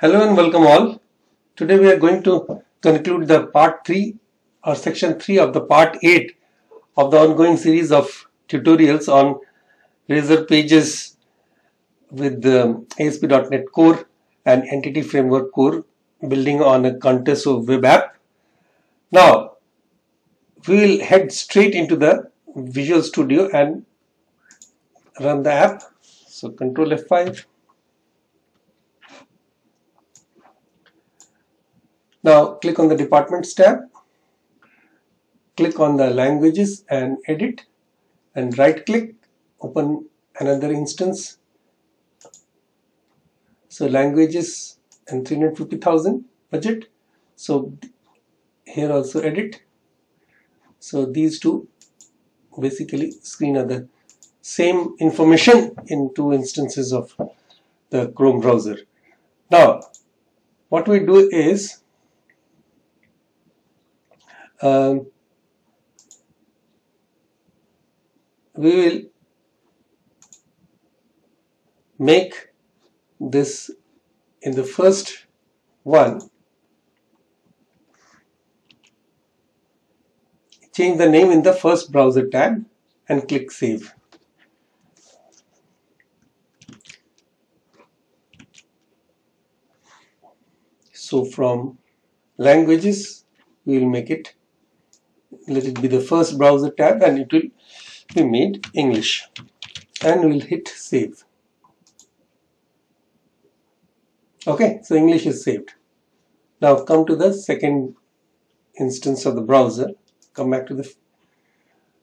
Hello and welcome all. Today we are going to conclude the part 3 or section 3 of the part 8 of the ongoing series of tutorials on Razor Pages with um, the ASP.NET Core and Entity Framework Core building on a Contoso web app. Now we will head straight into the Visual Studio and run the app. So Control F5 Now click on the Departments tab, click on the Languages and Edit and right click, open another instance. So Languages and 350,000 budget. So here also Edit. So these two basically screen are the same information in two instances of the Chrome browser. Now what we do is um, we will make this in the first one. Change the name in the first browser tab and click save. So from languages we will make it let it be the first browser tab and it will be made English and we'll hit save. Okay so English is saved. Now come to the second instance of the browser. Come back to the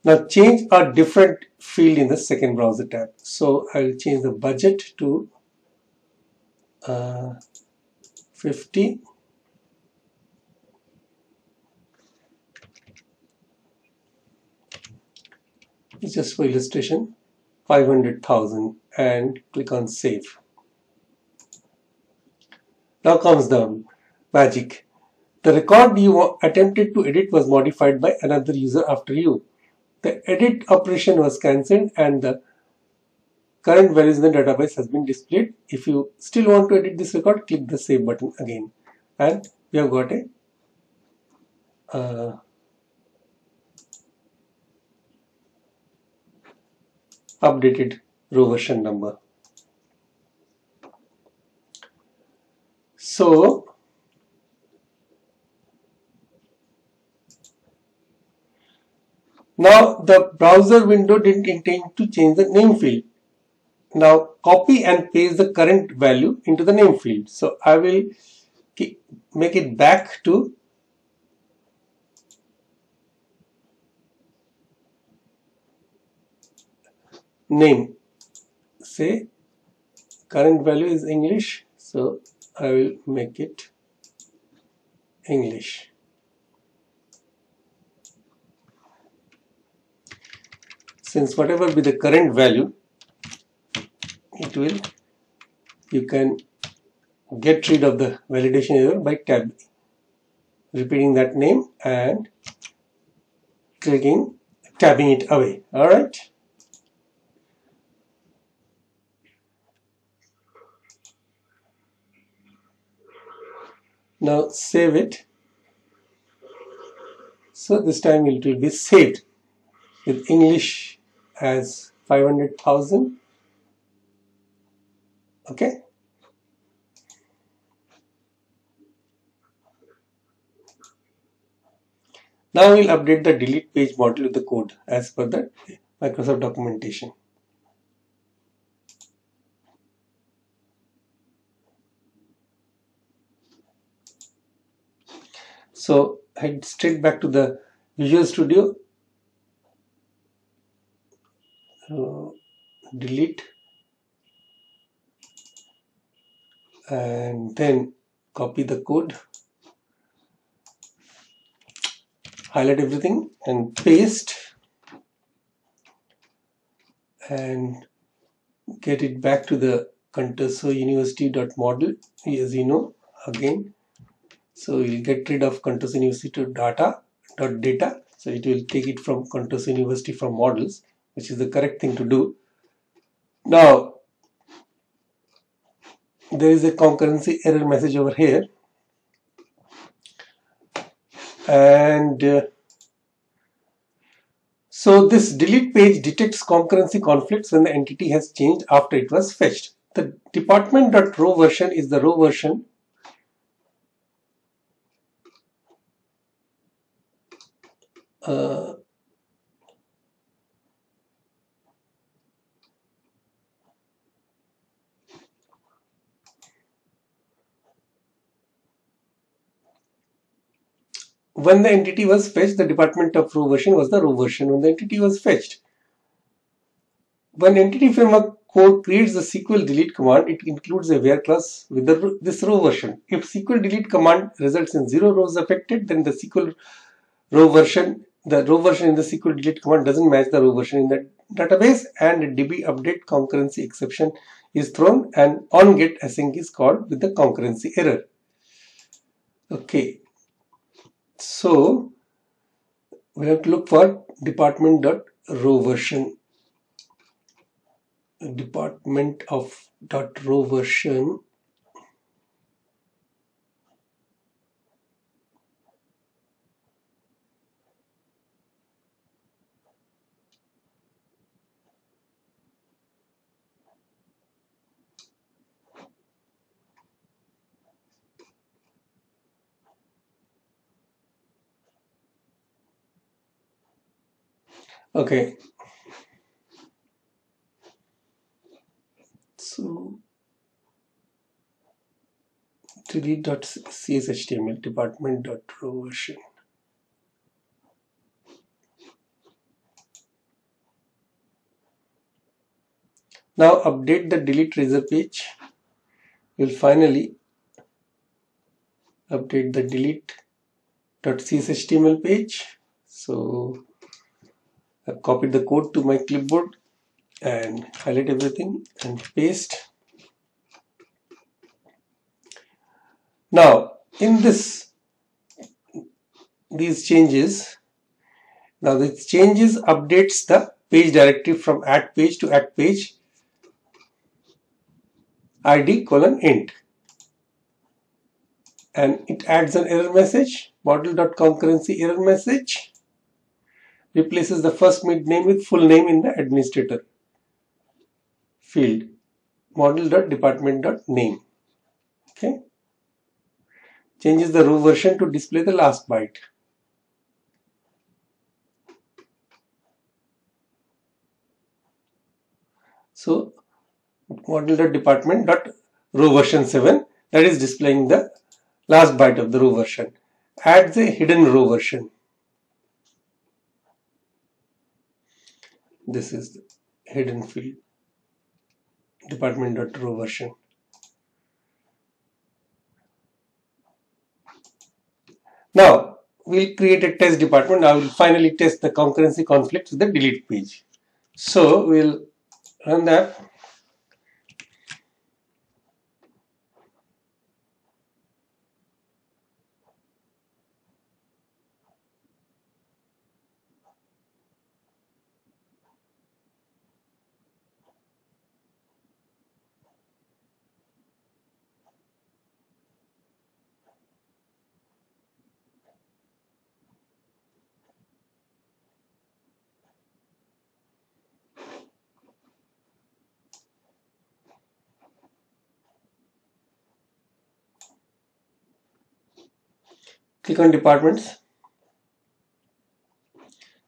now change a different field in the second browser tab. So I'll change the budget to uh, 50 just for illustration. 500,000 and click on save. Now comes the magic. The record you attempted to edit was modified by another user after you. The edit operation was cancelled and the current values in the database has been displayed. If you still want to edit this record click the save button again. And we have got a uh, updated row version number. So now the browser window didn't intend to change the name field. Now copy and paste the current value into the name field. So I will make it back to name. Say current value is English so I will make it English. Since whatever be the current value it will you can get rid of the validation error by tab repeating that name and clicking tabbing it away. All right now save it. So this time it will be saved with English as 500,000 okay? Now we'll update the delete page module with the code as per the Microsoft documentation So head straight back to the Visual Studio. Uh, delete. And then copy the code. Highlight everything and paste. And get it back to the Contoso university.model as you know again so we'll get rid of Contoso University to data dot data. So it will take it from Contoso University from models, which is the correct thing to do. Now there is a concurrency error message over here and uh, so this delete page detects concurrency conflicts when the entity has changed after it was fetched. The department.row version is the row version uh, when the entity was fetched, the department of row version was the row version when the entity was fetched. When Entity Framework Core creates the SQL delete command, it includes a where clause with the, this row version. If SQL delete command results in zero rows affected, then the SQL row version, the row version in the SQL delete command doesn't match the row version in the database and DB update concurrency exception is thrown and on get async is called with the concurrency error. Okay, so we have to look for department dot row version. Department of dot row version Okay. So delete.cshtml department.row version. Now update the delete razor page. We'll finally update the delete.cshtml page. So I've copied the code to my clipboard and highlight everything and paste. Now in this these changes now these changes updates the page directive from add page to add page. Id colon int. And it adds an error message model.concurrency error message replaces the first mid name with full name in the administrator field. model.department.name okay. Changes the row version to display the last byte. So model.department.row version 7 that is displaying the last byte of the row version. Adds a hidden row version this is the hidden field department.row version. Now we'll create a test department. I will finally test the concurrency conflict with the delete page. So we'll run that click on departments.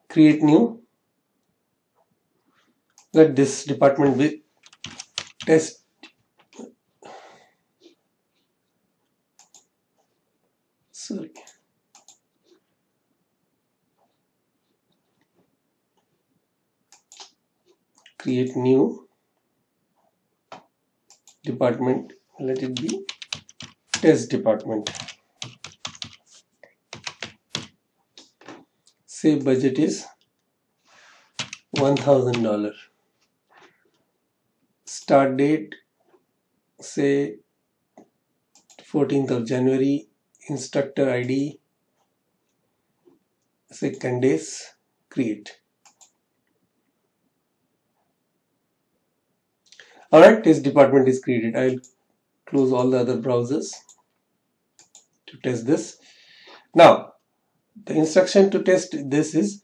Create new. Let this department be test. Sorry. Create new department. Let it be test department say budget is $1000 start date say 14th of January instructor ID second days create. Alright this department is created. I'll close all the other browsers to test this. Now, the instruction to test this is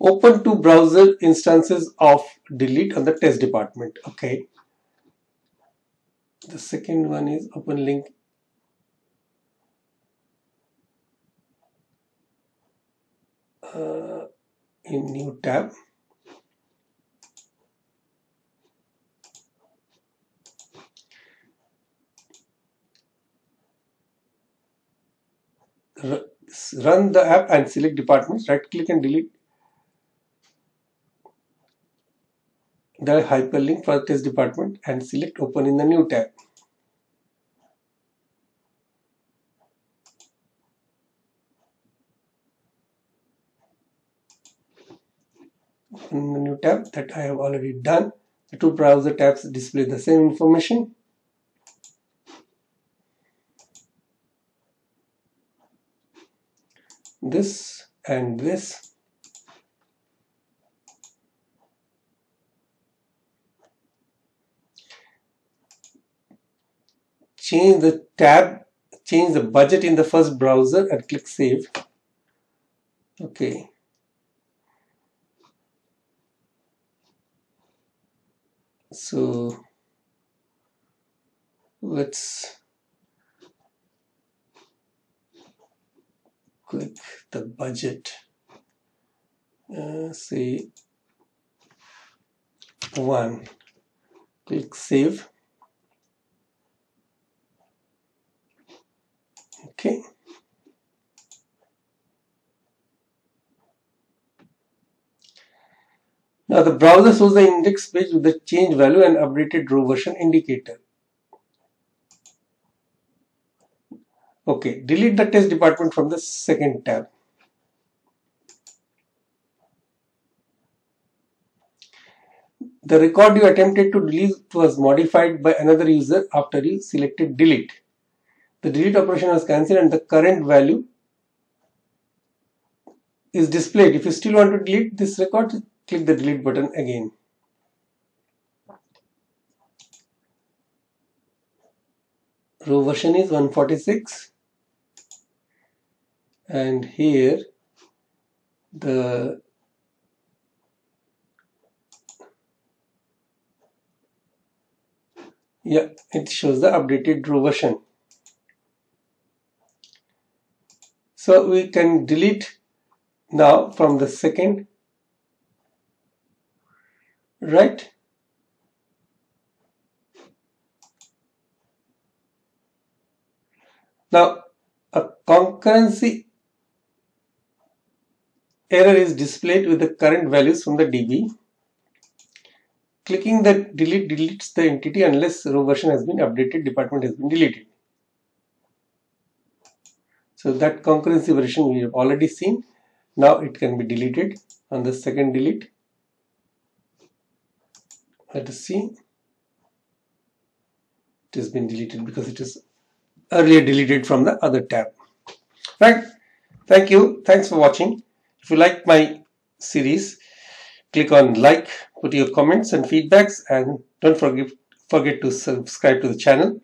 open two browser instances of delete on the test department. Okay. The second one is open link uh, in new tab. Run the app and select departments right click and delete the hyperlink for test department and select open in the new tab. In the new tab that I have already done. The two browser tabs display the same information this and this. Change the tab change the budget in the first browser and click save. Okay. So let's click the budget. Uh, one click save. Okay. Now the browser shows the index page with the change value and updated row version indicator Okay, delete the test department from the second tab. The record you attempted to delete was modified by another user after you selected delete. The delete operation was cancelled and the current value is displayed. If you still want to delete this record, click the delete button again. Row version is 146 and here the yeah it shows the updated row version. So we can delete now from the second right? Now a concurrency error is displayed with the current values from the DB. Clicking the delete deletes the entity unless row version has been updated, department has been deleted. So that concurrency version we have already seen. Now it can be deleted on the second delete. Let us see. It has been deleted because it is earlier deleted from the other tab. Right. Thank you. Thanks for watching. If you like my series, click on like, put your comments and feedbacks and don't forget, forget to subscribe to the channel.